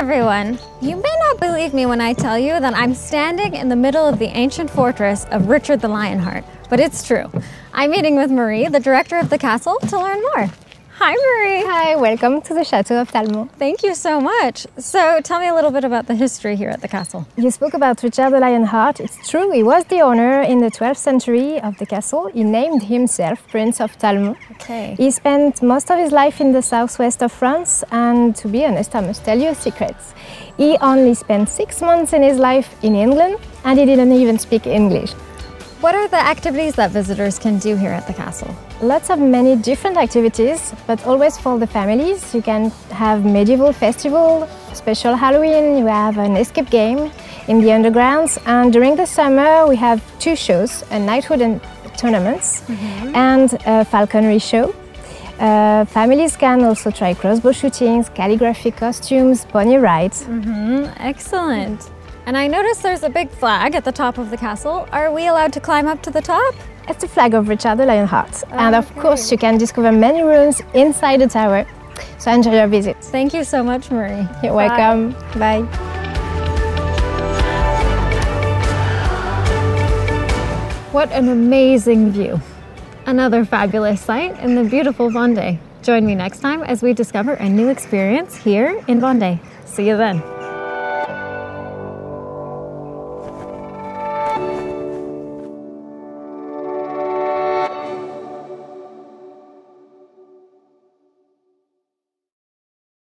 everyone! You may not believe me when I tell you that I'm standing in the middle of the ancient fortress of Richard the Lionheart, but it's true. I'm meeting with Marie, the director of the castle, to learn more. Hi, Marie. Hi, welcome to the Chateau of Talmont. Thank you so much. So, tell me a little bit about the history here at the castle. You spoke about Richard the Lionheart. It's true, he was the owner in the 12th century of the castle. He named himself Prince of Talmont. Okay. He spent most of his life in the southwest of France, and to be honest, I must tell you a secret. He only spent six months in his life in England, and he didn't even speak English. What are the activities that visitors can do here at the castle? Lots of many different activities, but always for the families. You can have medieval festival, special Halloween, you have an escape game in the undergrounds, and during the summer we have two shows, a knighthood and tournaments mm -hmm. and a falconry show. Uh, families can also try crossbow shootings, calligraphy costumes, pony rides. Mm -hmm. Excellent. And I notice there's a big flag at the top of the castle. Are we allowed to climb up to the top? It's the flag of Richard the Lionheart. Okay. And of course, you can discover many rooms inside the tower. So enjoy your visit. Thank you so much, Marie. You're Bye. welcome. Bye. What an amazing view. Another fabulous sight in the beautiful Vendée. Join me next time as we discover a new experience here in Vendée. See you then.